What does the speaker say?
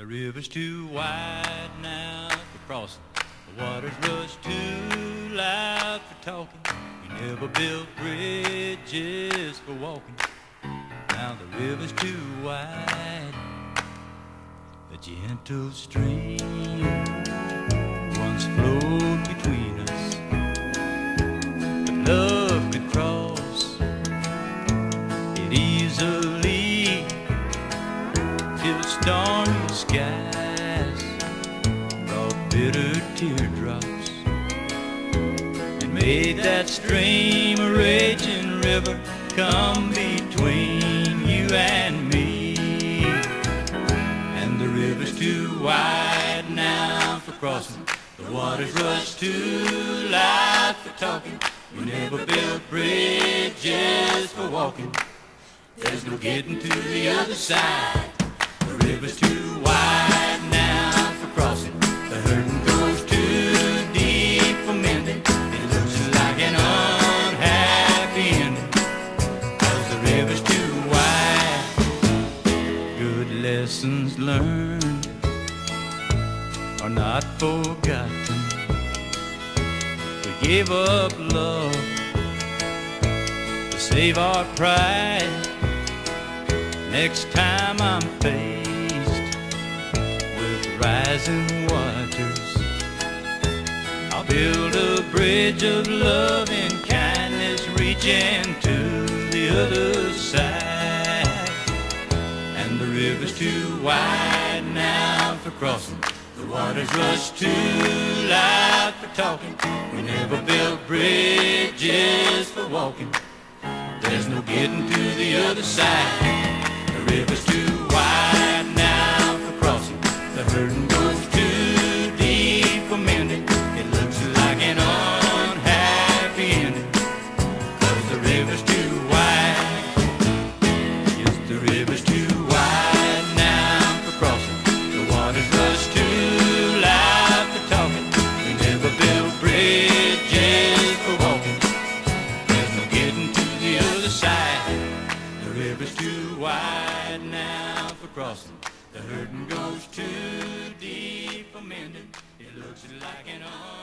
The river's too wide now for crossing. The water's rush too loud for talking. We never built bridges for walking. Now the river's too wide. A gentle stream once flowed between us. But love could cross it easily stormy skies brought bitter teardrops and made that stream a raging river come between you and me. And the river's too wide now for crossing. The water's rush too loud for talking. We never built bridges for walking. There's no getting to the other side. River's too wide now for crossing. The hurting goes too deep for mending. It looks like an unhappy ending. Cause the river's too wide. Good lessons learned are not forgotten. We gave up love to save our pride. Next time I'm faced with rising waters, I'll build a bridge of love and kindness reaching to the other side. And the river's too wide now for crossing. The water's rush too loud for talking. We never built bridges for walking. There's no getting to the other side. The river's too wide now for crossing. The hurting goes too deep for mending. It looks like an unhappy ending. Cause the river's too wide. Yes, the river's too wide now for crossing. The water's rush too loud for talking. We never built bridges for walking. There's no getting to the other side. The river's too wide now for crossing. The hurting goes too deep for mending. It looks like an ending.